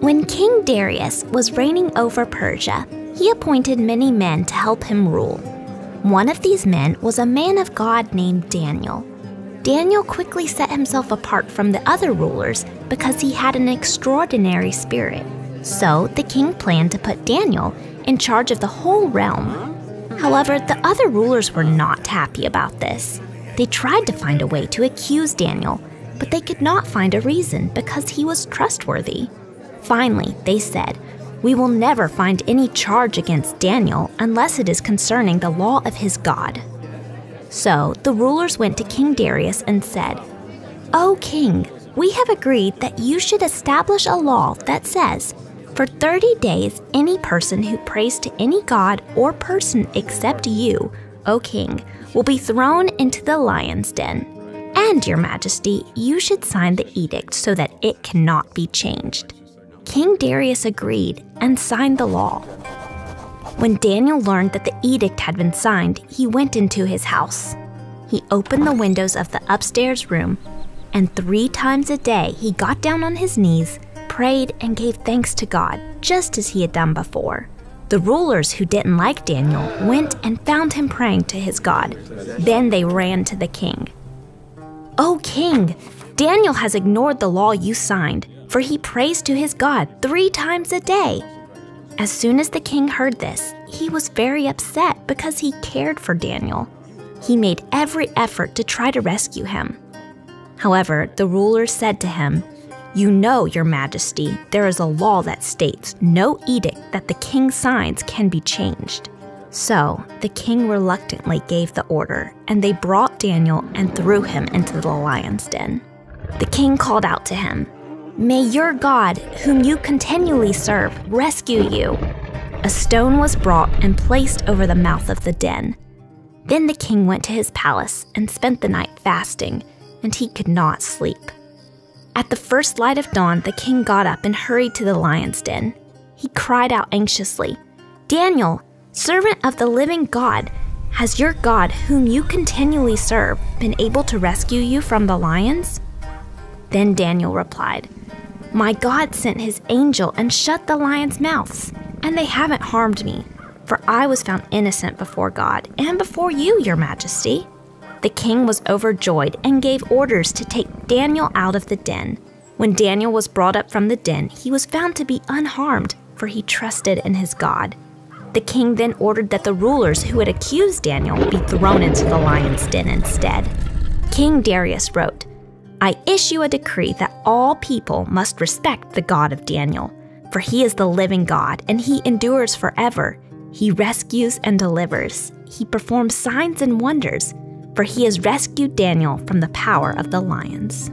When King Darius was reigning over Persia, he appointed many men to help him rule. One of these men was a man of God named Daniel. Daniel quickly set himself apart from the other rulers because he had an extraordinary spirit. So the king planned to put Daniel in charge of the whole realm. However, the other rulers were not happy about this. They tried to find a way to accuse Daniel, but they could not find a reason because he was trustworthy. Finally, they said, We will never find any charge against Daniel unless it is concerning the law of his God. So the rulers went to King Darius and said, O king, we have agreed that you should establish a law that says, for 30 days, any person who prays to any god or person except you, O king, will be thrown into the lion's den. And, Your Majesty, you should sign the edict so that it cannot be changed. King Darius agreed and signed the law. When Daniel learned that the edict had been signed, he went into his house. He opened the windows of the upstairs room, and three times a day he got down on his knees, prayed, and gave thanks to God, just as he had done before. The rulers who didn't like Daniel went and found him praying to his God. Then they ran to the king. O king, Daniel has ignored the law you signed, for he prays to his God three times a day. As soon as the king heard this, he was very upset because he cared for Daniel. He made every effort to try to rescue him. However, the ruler said to him, You know, Your Majesty, there is a law that states no edict that the king signs can be changed. So the king reluctantly gave the order, and they brought Daniel and threw him into the lion's den. The king called out to him, May your God, whom you continually serve, rescue you. A stone was brought and placed over the mouth of the den. Then the king went to his palace and spent the night fasting, and he could not sleep. At the first light of dawn, the king got up and hurried to the lion's den. He cried out anxiously, Daniel, servant of the living God, has your God, whom you continually serve, been able to rescue you from the lions? Then Daniel replied, My God sent his angel and shut the lions' mouths, and they haven't harmed me, for I was found innocent before God and before you, your majesty. The king was overjoyed and gave orders to take Daniel out of the den. When Daniel was brought up from the den, he was found to be unharmed, for he trusted in his God. The king then ordered that the rulers who had accused Daniel be thrown into the lion's den instead. King Darius wrote, I issue a decree that all people must respect the God of Daniel, for he is the living God and he endures forever. He rescues and delivers. He performs signs and wonders, for he has rescued Daniel from the power of the lions.